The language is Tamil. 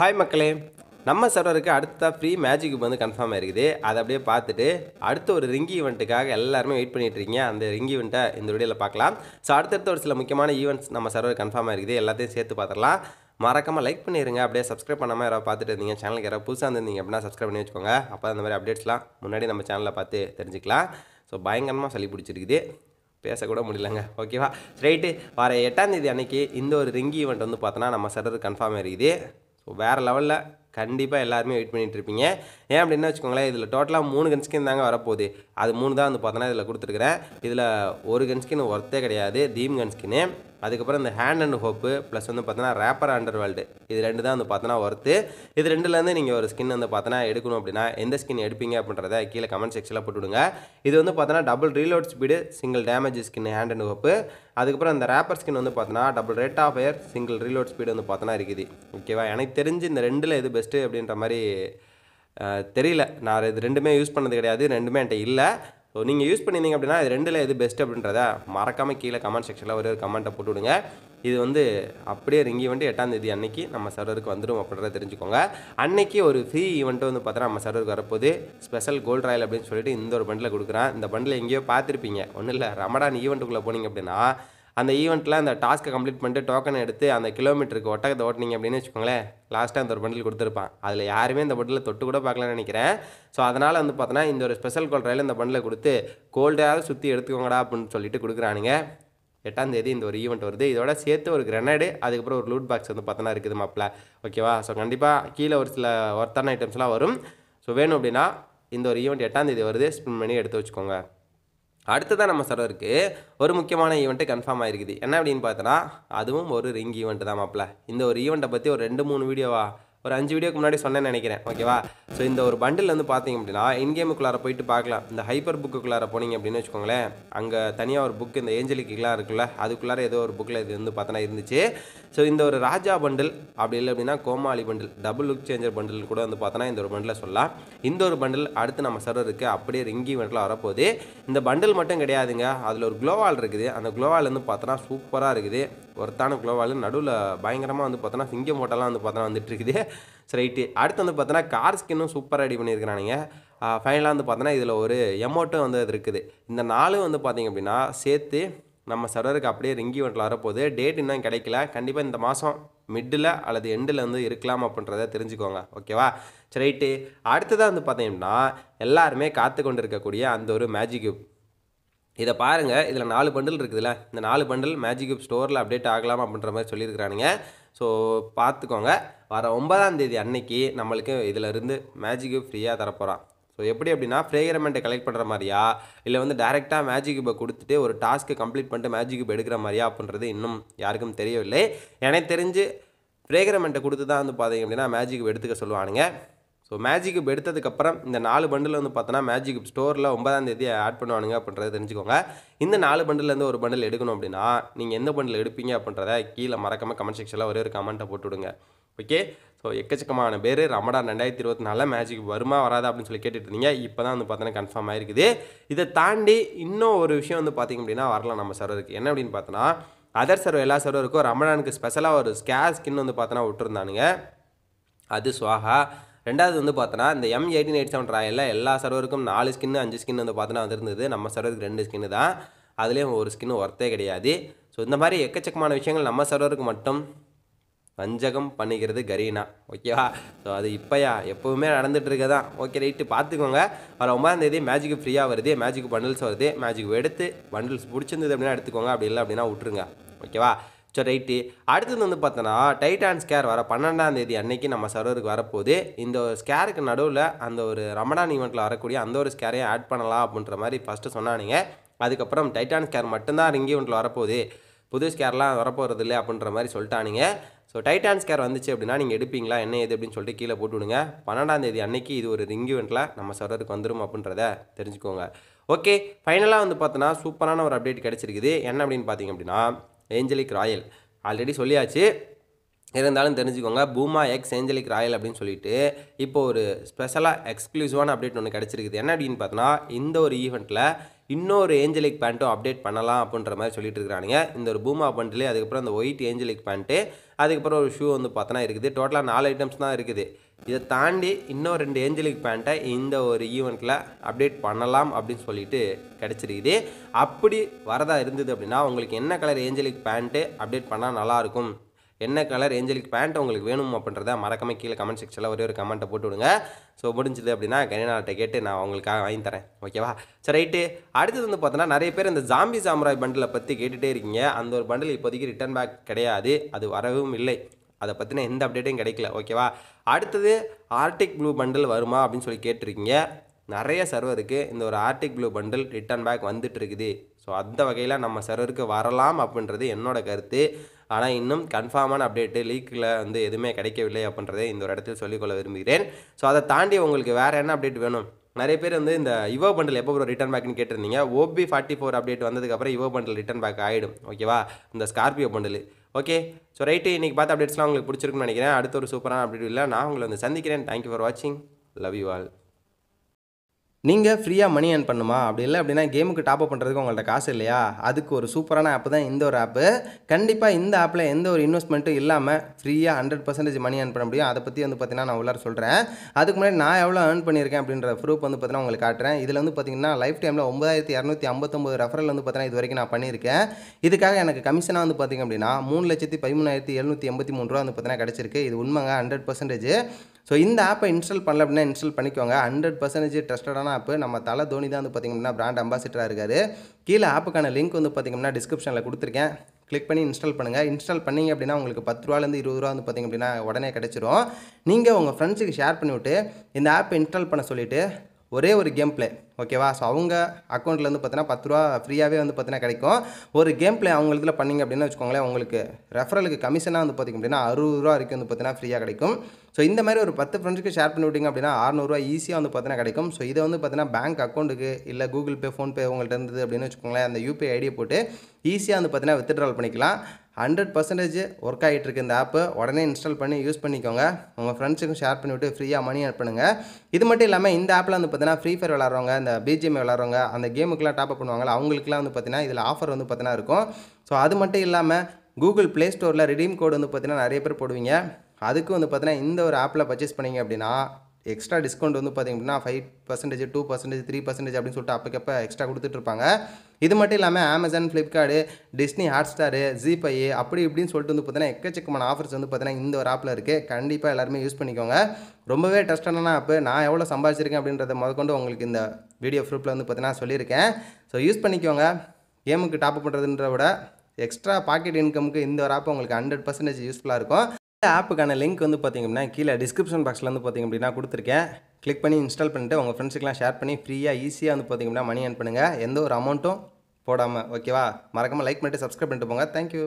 ஹாய் மக்களே நம்ம சர்வருக்கு அடுத்த ஃப்ரீ மேஜிக் வந்து கன்ஃபார்ம் ஆயிருக்குது. அதை அப்படியே பார்த்துட்டு அடுத்த ஒரு ரிங்கி ஈவெண்ட்டுக்காக எல்லாருமே வெயிட் பண்ணிட்டு இருக்கீங்க. அந்த ரிங்கி ஈவெண்ட்டை இந்த வீடியோவில் பார்க்கலாம். ஸோ அடுத்தடுத்த ஒரு சில முக்கியமான ஈவெண்ட்ஸ் நம்ம சர்வர் கன்ஃபார்ம் ஆயிருக்குது. எல்லாத்தையும் சேர்த்து பார்த்துடலாம். மறக்காமல் லைக் பண்ணிடுங்க அப்படியே சப்ஸ்கிரைப் பண்ணாமல் யாராவது பார்த்துட்டு இருந்தீங்க. சேனலுக்கு யாராவது புதுசாக இருந்தீங்க அப்படின்னா சப்ஸ்கிரைப் பண்ணி வச்சுக்கோங்க. அப்போ அந்த மாதிரி அப்டேட்ஸ்லாம் முன்னாடி நம்ம சேனலில் பார்த்து தெரிஞ்சுக்கலாம். ஸோ பயங்கரமாக சளி பிடிச்சிருக்குது. பேசக்கூட முடியலங்க. ஓகேவா ரைட்டு வர எட்டாம் தேதி அன்னைக்கு இந்த ஒரு ரிங்கி ஈவெண்ட் வந்து பார்த்தோன்னா நம்ம சர்வர் கன்ஃபார்ம் ஆயிருக்குது. வேறு லெவலில் கண்டிப்பாக எல்லாருமே வெயிட் பண்ணிகிட்ருப்பீங்க ஏன் அப்படின்னு வச்சுக்கோங்களேன் இதில் டோட்டலாக மூணு கன்ஸ்கின் தாங்க வரப்போகுது. அது மூணு தான் வந்து பார்த்தோன்னா இதில் கொடுத்துருக்குறேன். இதில் ஒரு கன்ஸ்கின் ஒர்த்தே கிடையாது. தீம் கன்ஸ்கின்னு அதுக்கப்புறம் இந்த ஹேண்ட் அண்ட் ஹோப்பு ப்ளஸ் வந்து பார்த்தோன்னா ரேப்பர் அண்டர் வேர்ல்டு இது ரெண்டு தான் வந்து பார்த்தோன்னா ஒர்த்து இது ரெண்டுலேருந்து நீங்கள் ஒரு ஸ்கின் வந்து பார்த்தோன்னா எடுக்கணும் அப்படின்னா எந்த ஸ்கின் எடுப்பீங்க அப்படின்றத கீழே கமெண்ட் செக்ஷனில் போட்டுவிடுங்க இது வந்து பார்த்தோன்னா double reload speed single damage skin hand and hope அதுக்கப்புறம் இந்த ரேப்பர் ஸ்கின் வந்து பார்த்தோன்னா double rate of fire single reload speed வந்து பார்த்தோன்னா இருக்குது. ஓகேவா எனக்கு தெரிஞ்சு இந்த ரெண்டில் எது பெஸ்ட்டு அப்படின்ற மாதிரி தெரியல. நான் இது ரெண்டுமே யூஸ் பண்ணது கிடையாது. ரெண்டுமே என்கிட்ட இல்லை. ஸோ நீங்கள் யூஸ் பண்ணியிருந்தீங்க அப்படின்னா இது ரெண்டில் எது பெஸ்ட் அப்படின்றத மறக்காமல் கீழே கமெண்ட் செக்ஷனில் ஒரு ஒரு கமெண்ட்டை போட்டு விடுங்க இது வந்து அப்படியே ரிங்கி வந்து எட்டாம் தேதி அன்னைக்கு நம்ம சர்வருக்கு வந்துடும் அப்படின்றத தெரிஞ்சுக்கோங்க. அன்னைக்கு ஒரு ஃப்ரீ ஈவெண்ட்டு வந்து பார்த்தோன்னா நம்ம சர்வருக்கு வரப்போது ஸ்பெஷல் கோல்ட் ராயல் அப்படின்னு சொல்லிட்டு இந்த ஒரு பண்டில் கொடுக்குறேன். இந்த பண்டில் எங்கேயோ பார்த்துருப்பீங்க. ஒன்றும் இல்லை. ரமடான் ஈவெண்ட்டுக்குள்ளே போனீங்க அப்படின்னா அந்த ஈவெண்ட்டில் அந்த டாஸ்க்கை கம்ப்ளீட் பண்ணிட்டு டோக்கன் எடுத்து அந்த கிலோமீட்டருக்கு ஒட்டகத்தை ஓட்டினீங்க அப்படின்னு வச்சுக்கோங்களேன். லாஸ்ட்டாக அந்த ஒரு பண்டில் கொடுத்துருப்பான். அதில் யாருமே இந்த பண்டில் தொட்டு கூட பார்க்கலன்னு நினைக்கிறேன். ஸோ அதனால் வந்து பார்த்தோன்னா இந்த ஒரு ஸ்பெஷல் கோல்ட் ரயில் இந்த பண்டில் கொடுத்து கோல்டாவது சுற்றி எடுத்துக்கோங்கடா அப்படின்னு சொல்லிட்டு கொடுக்குறானுங்க. எட்டாம் தேதி இந்த ஒரு ஈவெண்ட் வருது. இதோட சேர்த்து ஒரு கிரனேடு அதுக்கப்புறம் ஒரு லூட் பாக்ஸ் வந்து பார்த்தோன்னா இருக்குது மாப்பிள்ள ஓகேவா ஸோ கண்டிப்பாக கீழே ஒரு சில ஒர்த்தான ஐட்டம்ஸ்லாம் வரும். ஸோ வேணும் அப்படின்னா இந்த ஒரு ஈவெண்ட் எட்டாம் தேதி வருது. ஸ்பின் பண்ணி எடுத்து வச்சுக்கோங்க. அடுத்ததான் நம்ம சர்வருக்கு ஒரு முக்கியமான ஈவெண்ட்டு கன்ஃபார்ம் ஆகிருக்குது என்ன அப்படின்னு பார்த்தோன்னா அதுவும் ஒரு ரிங் ஈவெண்ட் தான் மாப்பிள்ள இந்த ஒரு ஈவெண்ட்டை பற்றி ஒரு ரெண்டு மூணு வீடியோவா ஒரு அஞ்சு வீடியோக்கு முன்னாடி சொன்னேன்னு நினைக்கிறேன். ஓகேவா ஸோ இந்த ஒரு பண்டில் வந்து பார்த்தீங்க அப்படின்னா இன்கேமுக்குள்ளார போயிட்டு பார்க்கலாம். இந்த ஹைப்பர் புக்குக்குள்ளார போனீங்க அப்படின்னு வச்சுக்கோங்களேன் அங்கே தனியாக ஒரு புக் இந்த ஏஞ்சலிக்குலாம் இருக்குல்ல அதுக்குள்ளார ஏதோ ஒரு புக்கில் இது வந்து பார்த்தோன்னா இருந்துச்சு. ஸோ இந்த ஒரு ராஜா பண்டில் அப்படி இல்லை அப்படின்னா கோமாளி bundle double look changer bundle கூட வந்து பார்த்தோன்னா இந்த ஒரு பண்டில் சொல்லலாம். இந்த ஒரு பண்டில் அடுத்து நம்ம சர்வருக்கு அப்படியே ரிங்கி பண்டில் வரப்போகுது. இந்த பண்டில் மட்டும் கிடையாதுங்க. அதில் ஒரு க்ளோவால் இருக்குது. அந்த க்ளோவால் வந்து பார்த்தோன்னா சூப்பராக இருக்குது. ஒருத்தான க்ளோவால் நடுவில் பயங்கரமாக வந்து பார்த்தோன்னா சிங்கம் போட்டெல்லாம் வந்து பார்த்தோன்னா வந்துட்டு இருக்குது. ரைட்டு அடுத்து வந்து பார்த்தோன்னா கார் ஸ்கின்னும் சூப்பராக ரெடி பண்ணியிருக்கிறானுங்க. ஃபைனலாக வந்து பார்த்தோன்னா இதில் ஒரு எமௌண்ட்டும் வந்து அது இருக்குது. இந்த நாளும் வந்து பார்த்தீங்க அப்படின்னா சேர்த்து நம்ம சர்வருக்கு அப்படியே ரிங்கி வண்டில் வரப்போகுது. டேட் இன்னும் கிடைக்கல. கண்டிப்பாக இந்த மாதம் மிட்டில் அல்லது எண்டில் வந்து இருக்கலாம் அப்படின்றத தெரிஞ்சுக்கோங்க. ஓகேவா சரி ரைட்டு அடுத்ததாக வந்து பார்த்தீங்கன்னா எல்லாருமே காத்து கொண்டு இருக்கக்கூடிய அந்த ஒரு மேஜிக் கியூப் இதை பாருங்கள் இதில் நாலு பண்டில் இருக்குதுல்ல. இந்த நாலு பண்டில் மேஜிக் கியூப் ஸ்டோரில் அப்டேட் ஆகலாம் அப்படின்ற மாதிரி சொல்லியிருக்கிறானுங்க. ஸோ பார்த்துக்கோங்க வர ஒன்பதாம் தேதி அன்னைக்கு நம்மளுக்கு இதிலிருந்து மேஜிக்கு ஃப்ரீயாக தரப்போகிறான் ஸோ எப்படி அப்படின்னா ஃப்ரேகரமெண்ட்டை கலெக்ட் பண்ணுற மாதிரியா இல்லை வந்து டேரெக்டாக மேஜிக் கியூப்பை கொடுத்துட்டு ஒரு டாஸ்க்கு கம்ப்ளீட் பண்ணிட்டு மேஜிக் கியூப் எடுக்கிற மாதிரியா அப்படின்றது இன்னும் யாருக்கும் தெரியவில்லை. எனக்கு தெரிஞ்சு ஃப்ரேகரமெண்ட்டை கொடுத்து தான் வந்து பார்த்தீங்க அப்படின்னா மேஜிக் எடுத்துக்க சொல்லுவானுங்க. ஸோ மேஜிக் கிப் எடுத்ததுக்கப்புறம் இந்த நாலு பண்டில் வந்து பார்த்தோன்னா மேஜிக் கிப் ஸ்டோரில் ஒன்பதாம் தேதி ஆட் பண்ணுவானுங்க அப்படின்றத தெரிஞ்சுக்கோங்க. இந்த நாலு பண்டிலேருந்து ஒரு பண்டில் எடுக்கணும் அப்படின்னா நீங்கள் எந்த பண்டில் எடுப்பீங்க அப்படின்றத கீழே மறக்காமல் கமெண்ட் செக்ஷனில் ஒரே ஒரு கமெண்ட்டை போட்டு விடுங்க. ஓகே ஸோ எக்கச்சக்கமான பேர். ரமடான் ரெண்டாயிரத்தி இருபத்தி நாலில் மேஜிக் வருமா வராதா அப்படின்னு சொல்லி கேட்டுட்டு இருந்தீங்க. இப்போ தான் வந்து பார்த்தோன்னா கன்ஃபார்ம் ஆயிருக்குது. இதை தாண்டி இன்னும் ஒரு விஷயம் வந்து பார்த்தீங்க அப்படின்னா வரலாம் நம்ம சர்வருக்கு என்ன அப்படின்னு பார்த்தோன்னா அதர் சர்வர் எல்லா சர்வருக்கும் ரமணானுக்கு ஸ்பெஷலாக ஒரு ஸ்கேர் ஸ்கின் வந்து பார்த்தோன்னா விட்டுருந்தானுங்க. அது சுவாகா ரெண்டாவது வந்து பார்த்தோன்னா இந்த எம் எயிட்டீன் எயிட் செவன் ராயலில் எல்லா சர்வருக்கும் நாலு ஸ்கின்னு அஞ்சு ஸ்கின் வந்து பார்த்தோன்னா வந்துருந்தது. நம்ம சர்வருக்கு ரெண்டு ஸ்கின்னு தான். அதுலேயும் ஒரு ஸ்கின்னு ஒர்த்தே கிடையாது. ஸோ இந்த மாதிரி எக்கச்சக்கமான விஷயங்கள் நம்ம சர்வருக்கு மட்டும் வஞ்சகம் பண்ணிக்கிறது கரீனா. ஓகேவா ஸோ அது இப்போயா? எப்போவுமே நடந்துகிட்டு இருக்க தான் ஓகே ரைட்டு பார்த்துக்கோங்க. வர ஒன்பதாம் தேதி ஃப்ரீயாக வருது. மேஜிக் பண்டில்ஸ் வருது. மேஜிக் எடுத்து பண்டில்ஸ் பிடிச்சிருந்தது அப்படின்னா எடுத்துக்கோங்க. அப்படி இல்லை அப்படின்னா விட்ருங்க ஓகேவா ஸோ ரைட்டு. அடுத்தது வந்து பார்த்தோன்னா டைட்டான் ஸ்கேர் வர பன்னெண்டாம் தேதி அன்னைக்கு நம்ம சர்வருக்கு வரப்போகுது. இந்த ஒரு ஸ்கேருக்கு நடுவில் அந்த ஒரு ரமடான் ஈவெண்ட்டில் வரக்கூடிய அந்த ஒரு ஸ்கேரையும் ஆட் பண்ணலாம் அப்படின்ற மாதிரி ஃபஸ்ட்டு சொன்னானுங்க. அதுக்கப்புறம் டைட்டான் ஸ்கேர் மட்டும்தான் ரிங் ஈவெண்ட்டில் வரப்போகுது. புது ஸ்கேர்லாம் வரப்போகிறது இல்லை அப்படின்ற மாதிரி சொல்லிட்டானுங்க. ஸோ டைட்டான் ஸ்கேர் வந்துச்சு அப்படின்னா நீங்கள் எடுப்பீங்களா? என்ன ஏது அப்படின்னு சொல்லிட்டு கீழே போட்டு விடுங்க பன்னெண்டாம் தேதி அன்னைக்கு இது ஒரு ரிங் ஈவெண்ட்டில் நம்ம சர்வருக்கு வந்துடும் அப்படின்றத தெரிஞ்சுக்கோங்க. ஓகே ஃபைனலாக வந்து பார்த்தோன்னா சூப்பரான ஒரு அப்டேட் கிடச்சிருக்குது. என்ன அப்படின்னு பார்த்தீங்க அப்படின்னா ஏஞ்சலிக் ராயல். ஆல்ரெடி சொல்லியாச்சு. இருந்தாலும் தெரிஞ்சுக்கோங்க. பூமா எக்ஸ் ஏஞ்சலிக் ராயல் அப்படின்னு சொல்லிட்டு இப்போ ஒரு ஸ்பெஷலாக எக்ஸ்க்ளூசிவான அப்டேட் ஒன்று கிடச்சிருக்குது. என்ன அப்படின்னு பார்த்தோன்னா இந்த ஒரு ஈவெண்ட்டில் இன்னொரு ஏஞ்சலிக் பேண்ட்டும் அப்டேட் பண்ணலாம் அப்படின்ற மாதிரி சொல்லிட்டு இருக்கிறானுங்க. இந்த ஒரு பூமா பண்டில் அதுக்கப்புறம் அந்த ஒயிட் ஏஞ்சலிக் பேண்ட்டு அதுக்கப்புறம் ஒரு ஷூ வந்து பார்த்தோன்னா இருக்குது. டோட்டலாக நாலு ஐட்டம்ஸ் தான் இருக்குது. இதை தாண்டி இன்னும் ரெண்டு ஏஞ்சலிக் பேண்ட்டை இந்த ஒரு ஈவெண்ட்டில் அப்டேட் பண்ணலாம் அப்படின்னு சொல்லிட்டு கிடச்சிருக்குது. அப்படி வரதா இருந்தது அப்படின்னா உங்களுக்கு என்ன கலர் ஏஞ்சலிக் பேண்ட்டு அப்டேட் பண்ணால் நல்லாயிருக்கும் என்ன கலர் ஏஞ்சலிக் பேண்ட் உங்களுக்கு வேணும் அப்படின்றத மறக்காமல் கீழே கமெண்ட் செக்ஷனில் ஒரே ஒரு கமெண்ட்டை போட்டு விடுங்க. ஸோ முடிஞ்சது அப்படின்னா கனிநாட்டை கேட்டு நான் உங்களுக்காக வாங்கி தரேன். ஓகேவா சரி ரைட்டு அடுத்தது வந்து பார்த்தோன்னா நிறைய பேர் இந்த ஜாம்பி சாம்ராய் பண்டிலை பற்றி கேட்டுகிட்டே இருக்கீங்க. அந்த ஒரு பண்டில் இப்போதைக்கு ரிட்டர்ன் பேக் கிடையாது. அது வரவும் இல்லை. அதை பற்றின எந்த அப்டேட்டும் கிடைக்கல. ஓகேவா அடுத்தது ஆர்டிக் ப்ளூ பண்டில் வருமா அப்படின்னு சொல்லி கேட்டிருக்கீங்க. நிறைய சர்வருக்கு இந்த ஒரு Arctic blue bundle return back வந்துட்டு இருக்குது. ஸோ அந்த வகையில் நம்ம சர்வருக்கு வரலாம் அப்படின்றது என்னோட கருத்து. ஆனால் இன்னும் கன்ஃபார்மான அப்டேட்டு லீக்கில் வந்து எதுவுமே கிடைக்கவில்லை அப்படின்றதே இந்த ஒரு இடத்தில் சொல்லிக்கொள்ள விரும்புகிறேன். ஸோ அதை தாண்டி உங்களுக்கு வேறு என்ன அப்டேட் வேணும்? நிறைய பேர் வந்து இந்த இவோ பண்டில் எப்போ ரிட்டர்ன் பேக்னு கேட்டிருந்தீங்க. ஓபி ஃபார்ட்டி ஃபோர் அப்டேட் வந்ததுக்கப்புறம் இவோ பண்டில் ரிட்டர்ன் பேக் ஆகிடும் ஓகேவா இந்த Scorpio bundle okay so right இன்றைக்கி பார்த்த அப்டேட்ஸ்லாம் உங்களுக்கு பிடிச்சிருக்குன்னு நினைக்கிறேன். அடுத்த ஒரு சூப்பரான அப்டேட் இல்லை. நான் உங்களை வந்து சந்திக்கிறேன். தேங்க்யூ ஃபார் வாட்சிங் லவ் யூ ஆல் நீங்கள் ஃப்ரீயாக மணி ஏர்ன் பண்ணுமா? அப்படி இல்லை அப்படின்னா கேமுக்கு டாப் அப் பண்ணுறதுக்கு உங்கள்ட்ட காசு இல்லையா? அதுக்கு ஒரு சூப்பரான ஆப் தான் இந்த ஒரு ஆப்பு கண்டிப்பாக இந்த ஆப்பில் எந்த ஒரு இன்வெஸ்ட்மெண்ட்டும் இல்லாமல் ஃப்ரீயாக ஹண்ட்ரட் பர்சன்டேஜ் மணி ஏர்ன் பண்ண முடியும். அதை பற்றி வந்து பார்த்தீங்கன்னா நான் உள்ளார சொல்கிறேன் அதுக்கு முன்னாடி நான் எவ்வளோ ஏர்ன் பண்ணியிருக்கேன் அப்படின்ற ப்ரூஃப் வந்து பார்த்தீங்கன்னா உங்களுக்கு காட்டுறேன். இதில் வந்து பார்த்தீங்கன்னா லைஃப் டைமில் ஒன்பதாயிரத்தி இரநூத்தி ஐம்பத்தொம்பது ரெஃபரல் வந்து பார்த்தீங்கன்னா இது வரைக்கும் நான் பண்ணியிருக்கேன். இதுக்காக எனக்கு கமிஷனாக வந்து பார்த்தீங்க அப்படின்னா மூணு லட்சத்தி பதிமூணாயிரத்தி எழுநூற்றி எண்பத்தி மூணு ரூபா வந்து பார்த்தீங்கன்னா கிடச்சிருக்கு. இது உண்மைங்க ஹண்ட்ரட் பர்சன்டேஜ் ஸோ இந்த ஆப்பை இன்ஸ்டால் பண்ணல அப்படின்னா இன்ஸ்டால் பண்ணிக்கோங்க. ஹண்ட்ரட் பர்சன்டேஜ் ட்ரஸ்டடான ஆப் நம்ம தலை தோனி தான் வந்து பார்த்திங்கன்னா பிராண்ட் அம்பாசிடராக இருக்காரு. கீழே ஆப்புக்கான லிங்க் வந்து பார்த்திங்கன்னா டிஸ்கிரிப்ஷனில் கொடுத்துருக்கேன். கிளிக் பண்ணி இன்ஸ்டால் பண்ணுங்கள் இன்ஸ்டால் பண்ணீங்க அப்படின்னா உங்களுக்கு பத்து ரூபாலேருந்து இருபது ரூபா வந்து பார்த்திங்க அப்படின்னா உடனே கிடச்சிரும். நீங்கள் உங்கள் ஃப்ரெண்ட்ஸுக்கு ஷேர் பண்ணிவிட்டு இந்த ஆப்பை இன்ஸ்டால் பண்ண சொல்லிவிட்டு ஒரே ஒரு கேம் ப்ளே ஓகேவா ஸோ அவங்க அக்கௌண்ட்டில் பார்த்தீங்கன்னா பத்து ரூபா ஃப்ரீயாகவே வந்து பார்த்தீங்கன்னா கிடைக்கும். ஒரு கேம் ப்ளே அவங்க இதில் பண்ணிங்க அப்படின்னு வச்சுக்கோங்களேன் உங்களுக்கு ரெஃபரலுக்கு கமிஷனாக வந்து பார்த்திங்க அப்படின்னா அறுபது ரூபா வரைக்கும் வந்து பார்த்தீங்கன்னா ஃப்ரீயாக கிடைக்கும். ஸோ இந்த மாதிரி ஒரு பத்து ஃப்ரெண்ட்ஸ்க்கு ஷேர் பண்ணி விட்டிங்க அப்படின்னா அறநூறுவா ஈஸியாக வந்து பார்த்தீங்கன்னா கிடைக்கும். ஸோ இதை வந்து பார்த்தீங்கன்னா பேங்க் அக்கௌண்ட்டுக்கு இல்லை கூகுள் பே ஃபோன்பே உங்கள்கிட்ட இருந்தது அப்படின்னு வச்சுக்கோங்களேன் அந்த யூபிஐ ஐடியை போட்டு ஈஸியாக வந்து பார்த்தீங்கன்னா வித்ட்ரால் பண்ணிக்கலாம். ஹண்ட்ரட் பர்சன்டேஜ் ஒர்க் ஆகிட்டு இருக்கு இந்த ஆப்பு உடனே இன்ஸ்டால் பண்ணி யூஸ் பண்ணிக்கோங்க. உங்கள் ஃப்ரெண்ட்ஸுக்கும் ஷேர் பண்ணிவிட்டு ஃப்ரீயாக மணி அனுப்பணுங்க இது மட்டும் இல்லாமல் இந்த ஆப்பில் வந்து பார்த்தீங்கன்னா ஃப்ரீ ஃபயர் விளாட்றவங்க இந்த பிஜிஎம் விளாட்றவங்க அந்த கேமுக்குலாம் டாப் அப் அவங்களுக்குலாம் வந்து பார்த்தீங்கன்னா இதில் ஆஃபர் வந்து பார்த்தீங்கன்னா இருக்கும். ஸோ அது மட்டும் இல்லாமல் கூகுள் ப்ளே ஸ்டோரில் ரிடீம் கோடு வந்து பார்த்தீங்கன்னா நிறைய பேர் போடுவீங்க. அதுக்கு வந்து பார்த்தீங்கன்னா இந்த ஒரு ஆப்பில் பர்ச்சேஸ் பண்ணீங்க அப்படின்னா எக்ஸ்ட்ரா டிஸ்கவுண்ட் வந்து பார்த்தீங்கன்னா five percentage two percentage three percentage அப்படின்னு சொல்லிட்டு அப்பக்கப்போ எக்ஸ்ட்ரா கொடுத்துட்ருப்பாங்க இது மட்டும் இல்லாமல் Amazon Flipkart Disney Hotstar GPay அப்படி இப்படின்னு சொல்லிட்டு வந்து பார்த்தீங்கன்னா எக்கச்சக்கமான ஆஃபர்ஸ் வந்து பார்த்தீங்கன்னா இந்த ஒரு ஆப்பில் இருக்குது கண்டிப்பாக எல்லாருமே யூஸ் பண்ணிக்கோங்க. ரொம்பவே ட்ரஸ்டான ஆப்பு நான் எவ்வளோ சம்பாதிச்சிருக்கேன் அப்படின்றத முதற்கொண்டு உங்களுக்கு இந்த வீடியோ ப்ரூஃபில் வந்து பார்த்தீங்கன்னா சொல்லியிருக்கேன். ஸோ யூஸ் பண்ணிக்கோங்க. கேமுக்கு டாப் பண்ணுறதுன்ற விட எக்ஸ்ட்ரா பாக்கெட் இன்கமுக்கு இந்த ஒரு ஆப் உங்களுக்கு ஹண்ட்ரட் பர்சன்டேஜ் யூஸ்ஃபுல்லாக இருக்கும். இந்த ஆப்புக்கான லிங்க் வந்து பார்த்திங்க அப்படின்னா கீழே டிஸ்கிரிப்ஷன் பாக்ஸில் வந்து பார்த்திங்க அப்படின்னா கொடுத்துருக்கேன். கிளிக் பண்ணி இன்ஸ்டால் பண்ணிட்டு உங்கள் ஃப்ரெண்ட்ஸுக்கெலாம் ஷேர் பண்ணி ஃப்ரீயாக ஈஸியாக வந்து பார்த்திங்க அப்படின்னா மணி ஏர்ன் பண்ணுங்கள் எந்த ஒரு அமௌண்ட்டும் போடாமல் ஓகேவா மறக்காமல் லைக் பண்ணிட்டு சப்ஸ்கிரைப் பண்ணிட்டு போங்க. தேங்க்யூ